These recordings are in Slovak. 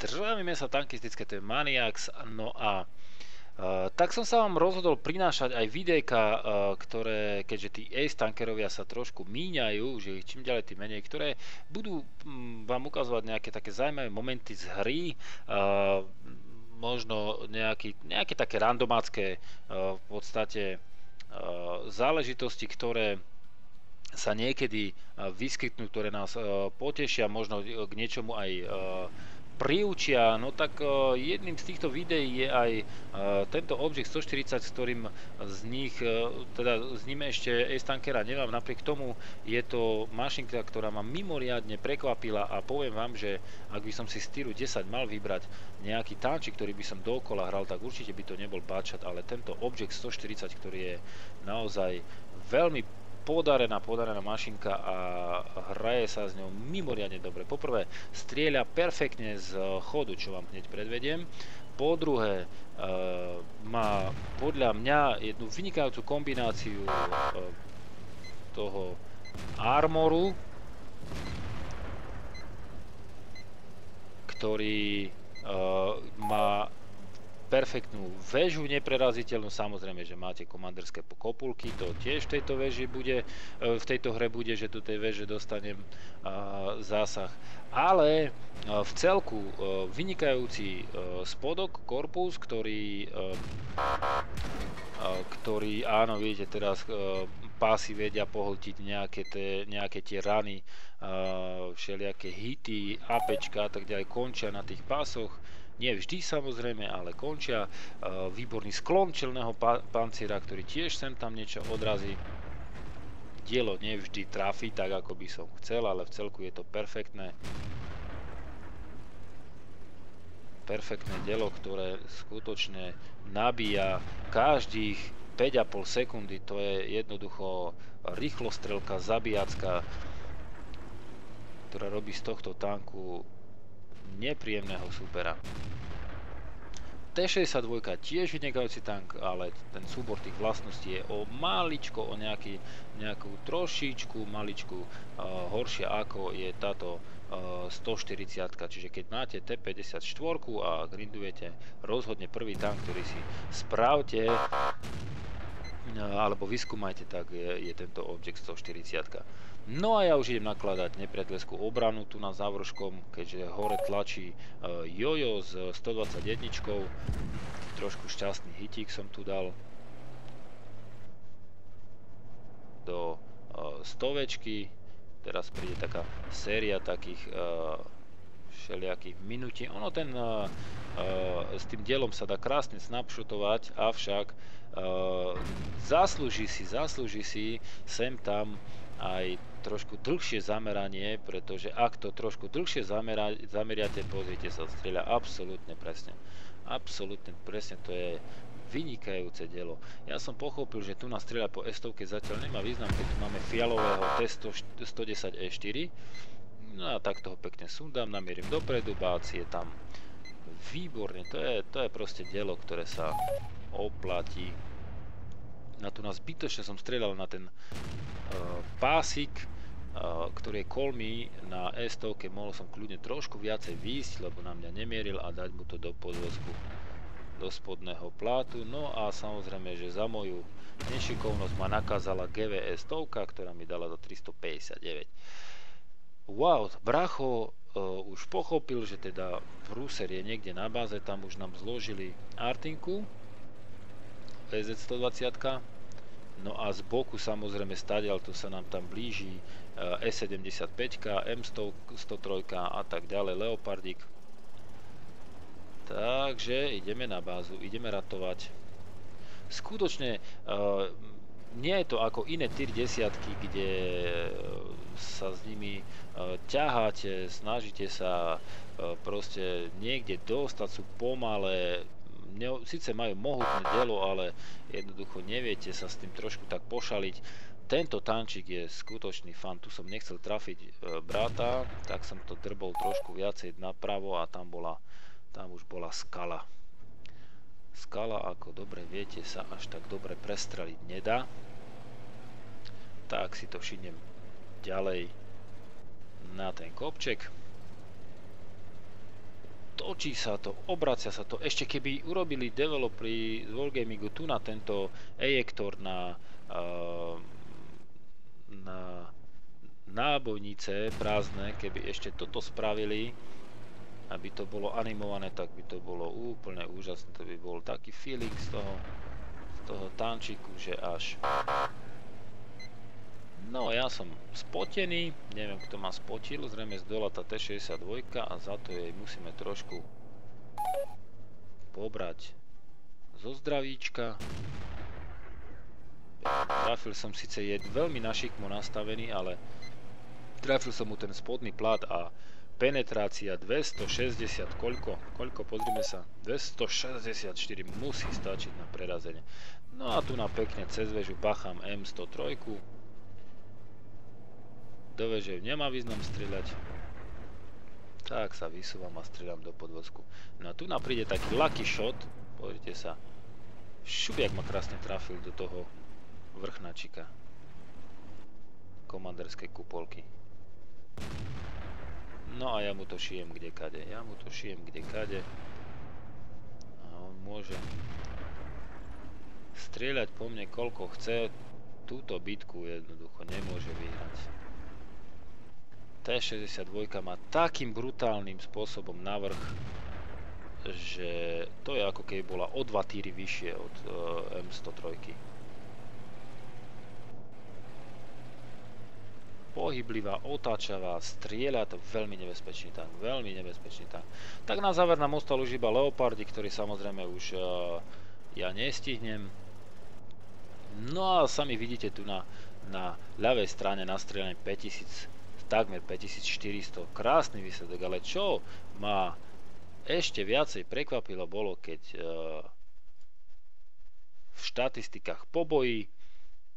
Zdravíme sa tankistické, to je Maniax. No a Uh, tak som sa vám rozhodol prinášať aj videjka, uh, ktoré, keďže tí ace tankerovia sa trošku míňajú, že ich čím ďalej tým menej, ktoré budú um, vám ukazovať nejaké také zaujímavé momenty z hry, uh, možno nejaký, nejaké také randomácké v podstate záležitosti, ktoré sa niekedy vyskytnú, ktoré nás potešia, možno k niečomu aj priučia, no tak uh, jedným z týchto videí je aj uh, tento Object 140, s ktorým z nich, uh, teda s ním ešte Ace Tankera nemám, napriek tomu je to mašinka, ktorá ma mimoriadne prekvapila a poviem vám, že ak by som si z týru 10 mal vybrať nejaký tančik, ktorý by som dookola hral, tak určite by to nebol Batchat, ale tento Object 140, ktorý je naozaj veľmi podarená, podarená mašinka a hraje sa s ňou mimoriadne dobre. Poprvé, strieľa perfektne z chodu, čo vám hneď predvediem. Po druhé, e, má podľa mňa jednu vynikajúcu kombináciu e, toho armoru, ktorý e, má perfektnú väžu nepreraziteľnú, samozrejme, že máte komanderské kopulky, to tiež v tejto veži bude, e, v tejto hre bude, že do tej veže dostanem zásah. Ale e, v celku e, vynikajúci spodok, korpus, ktorý ktorý, áno, vidíte teraz pásy vedia pohltiť nejaké, te, nejaké tie rany, všelijaké hity, apečka a tak ďalej končia na tých pásoch nie vždy samozrejme, ale končia. E, výborný sklon čelného panciera, ktorý tiež sem tam niečo odrazí. Dielo nevždy trafí tak, ako by som chcel, ale v celku je to perfektné. Perfektné dielo, ktoré skutočne nabíja každých 5,5 sekundy. To je jednoducho rýchlostrelka, zabíjacka, ktorá robí z tohto tanku nepríjemného supera. T-62 tiež vynikajúci tank, ale ten súbor tých vlastností je o maličko, o nejaký, nejakú trošičku maličku uh, horšia ako je táto uh, 140 čiže keď máte T-54 a grindujete rozhodne prvý tank, ktorý si spravte alebo vyskúmajte, tak je, je tento Object 140. No a ja už idem nakladať nepriateľskú obranu tu na závrškom, keďže hore tlačí uh, Jojo s 121. Trošku šťastný hitík som tu dal do uh, stovečky. Teraz príde taká séria takých uh, všelijakých minutí. Ono ten s tým dielom sa dá krásne snapshotovať, avšak zaslúži si, zaslúži si sem tam aj trošku dlhšie zameranie, pretože ak to trošku dlhšie zamera, zameriate, pozrite sa, strieľa absolútne presne. Absolútne presne, to je vynikajúce dielo. Ja som pochopil, že tu na strieľa po S-stovke zatiaľ nemá význam, keď tu máme fialového T-110 E4. No a tak toho pekne sundám, namierim dopredu, bác je tam výborne. To je, to je proste dielo, ktoré sa oplatí. Na tu nás zbytočne som strieľal na ten pásik, eh, ktorý je kolmý na E100, mohol som kľudne trošku viacej výjsť, lebo na mňa nemieril a dať mu to do podvozku do spodného plátu. No a samozrejme, že za moju nešikovnosť ma nakázala GVS 100, ktorá mi dala za 359. Wow, bracho uh, už pochopil, že teda Bruser je niekde na báze, tam už nám zložili Artinku, VZ120, No a z boku samozrejme stadiaľ to sa nám tam blíži E75, M103 a tak ďalej, Leopardík. Takže ideme na bázu, ideme ratovať. Skutočne e, nie je to ako iné tier desiatky, kde sa s nimi e, ťaháte, snažíte sa proste niekde dostať, sú pomalé, ne, síce majú mohutné dielo, ale jednoducho neviete sa s tým trošku tak pošaliť. Tento tančík je skutočný fan, tu som nechcel trafiť e, brata, tak som to drbol trošku viacej napravo a tam bola, tam už bola skala. Skala, ako dobre viete, sa až tak dobre prestreliť nedá. Tak si to všidnem ďalej na ten kopček točí sa to, obracia sa to. Ešte keby urobili developeri z Wargamingu tu na tento ejektor na, uh, na nábojnice prázdne, keby ešte toto spravili, aby to bolo animované, tak by to bolo úplne úžasné. To by bol taký feeling z toho, z toho tančiku, že až... No ja som spotený, neviem kto ma spotil, zrejme z dola tá T62 a za to jej musíme trošku pobrať zo zdravíčka. Trafil som síce je veľmi našikmo nastavený, ale trafil som mu ten spodný plat a penetrácia 260, koľko? Koľko? Pozrime sa. 264 musí stačiť na prerazenie. No a tu na pekne cez väžu bachám M103 do veže nemá význam strieľať. Tak sa vysúvam a strieľam do podvozku. No a tu nám príde taký lucky shot. Pozrite sa. Šup, jak ma krásne trafil do toho vrchnačika. Komanderskej kupolky. No a ja mu to šijem kde kade. Ja mu to šijem kde kade. A on môže strieľať po mne koľko chce. Túto bitku jednoducho nemôže vyhrať. T62 má takým brutálnym spôsobom navrh, že to je ako keby bola o dva týry vyššie od uh, M103. Pohyblivá, otáčavá, strieľa, to veľmi nebezpečný tank, veľmi nebezpečný tank. Tak na záver nám ostal už iba Leopardi, ktorý samozrejme už uh, ja nestihnem. No a sami vidíte tu na, ľavej strane nastrelené 5000 takmer 5400. Krásny výsledok, ale čo ma ešte viacej prekvapilo bolo, keď uh, v štatistikách pobojí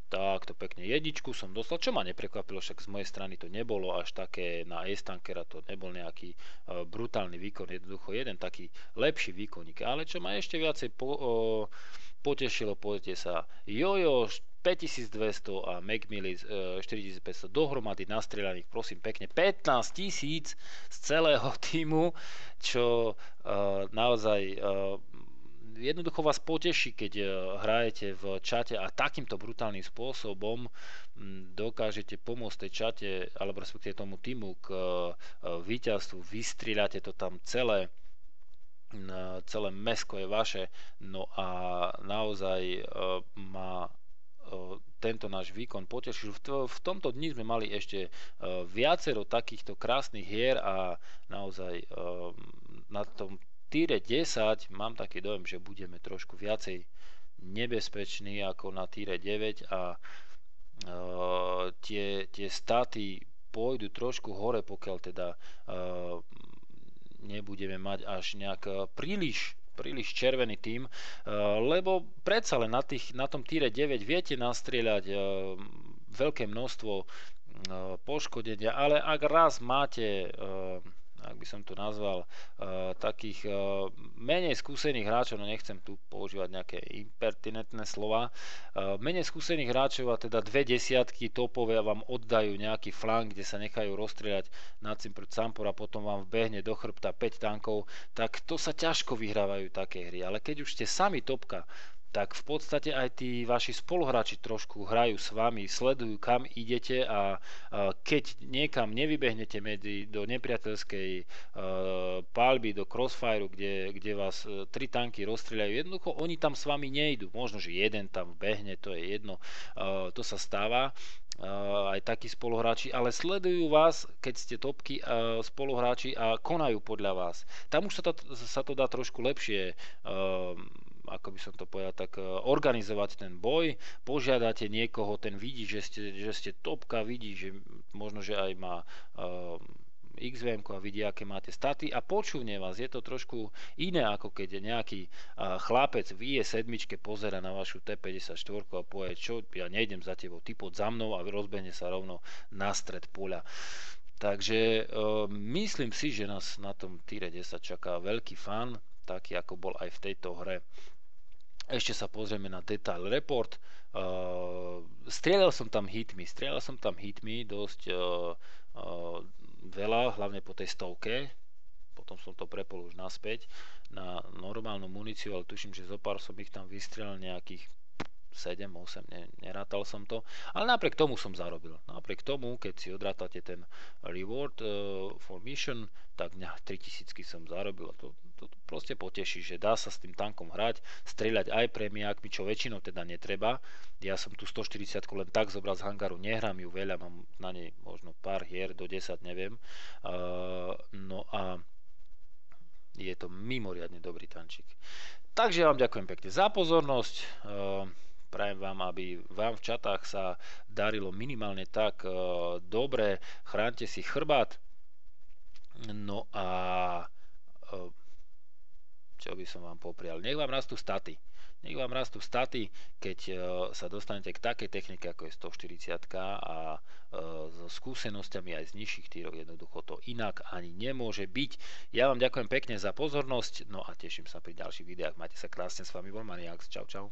takto pekne jedničku som dostal, čo ma neprekvapilo, však z mojej strany to nebolo až také na Estankera, to nebol nejaký uh, brutálny výkon, jednoducho jeden taký lepší výkonník, ale čo ma ešte viacej po, uh, potešilo, pozrite sa, Jojo 5200 a Macmillan 4500 dohromady nastrieľaných, prosím pekne, 15 tisíc z celého týmu, čo uh, naozaj uh, jednoducho vás poteší, keď hrajete v čate a takýmto brutálnym spôsobom um, dokážete pomôcť tej čate, alebo respektíve tomu týmu k víťazstvu, vystrieľate to tam celé, celé mesko je vaše, no a naozaj má tento náš výkon potešil. V, tomto dni sme mali ešte viacero takýchto krásnych hier a naozaj na tom týre 10 mám taký dojem, že budeme trošku viacej nebezpeční ako na týre 9 a tie, tie staty pôjdu trošku hore, pokiaľ teda nebudeme mať až nejak príliš príliš červený tým, eh, lebo predsa len na, tých, na tom týre 9 viete nastrieľať eh, veľké množstvo eh, poškodenia, ale ak raz máte ak by som to nazval, uh, takých uh, menej skúsených hráčov, no nechcem tu používať nejaké impertinentné slova, uh, menej skúsených hráčov a teda dve desiatky topové vám oddajú nejaký flank, kde sa nechajú rozstrieľať na Cimpr Sampor a potom vám vbehne do chrbta 5 tankov, tak to sa ťažko vyhrávajú také hry. Ale keď už ste sami topka, tak v podstate aj tí vaši spoluhráči trošku hrajú s vami, sledujú kam idete a keď niekam nevybehnete medzi, do nepriateľskej uh, palby, do crossfire, kde, kde vás uh, tri tanky rozstrieľajú, jednoducho oni tam s vami nejdu. Možno, že jeden tam behne, to je jedno, uh, to sa stáva. Aj takí spoluhráči, ale sledujú vás, keď ste topky uh, spoluhráči a konajú podľa vás. Tam už sa to, sa to dá trošku lepšie ako by som to povedal, tak e, organizovať ten boj, požiadate niekoho, ten vidí, že ste, že ste topka, vidí, že možno, že aj má uh, e, XVM a vidí, aké máte staty a počúvne vás. Je to trošku iné, ako keď nejaký uh, chlapec v IE7 pozera na vašu T54 a povie, čo, ja nejdem za tebou, ty pod za mnou a rozbehne sa rovno na stred poľa. Takže uh, myslím si, že nás na tom týre 10 čaká veľký fan, taký ako bol aj v tejto hre ešte sa pozrieme na detail report. Uh, strieľal som tam hitmi, strieľal som tam hitmi dosť uh, uh, veľa, hlavne po tej stovke. potom som to prepol už naspäť na normálnu muníciu, ale tuším, že zo pár som ich tam vystrelil nejakých 7, 8, ne, nerátal som to, ale napriek tomu som zarobil. Napriek tomu, keď si odrátate ten reward uh, for mission, tak 3000 som zarobil a to, to, proste poteší, že dá sa s tým tankom hrať, strieľať aj premiákmi, čo väčšinou teda netreba. Ja som tu 140 len tak zobral z hangaru, nehrám ju veľa, mám na nej možno pár hier, do 10 neviem. Uh, no a je to mimoriadne dobrý tančík. Takže vám ďakujem pekne za pozornosť. Uh, Prajem vám, aby vám v čatách sa darilo minimálne tak e, dobre. Chránte si chrbát. No a e, čo by som vám poprial? Nech vám rastú staty. Nech vám rastú staty, keď e, sa dostanete k takej technike, ako je 140 a e, so skúsenosťami aj z nižších tírov. Jednoducho to inak ani nemôže byť. Ja vám ďakujem pekne za pozornosť, no a teším sa pri ďalších videách. Majte sa krásne, s vami bol Maniax. Čau, čau.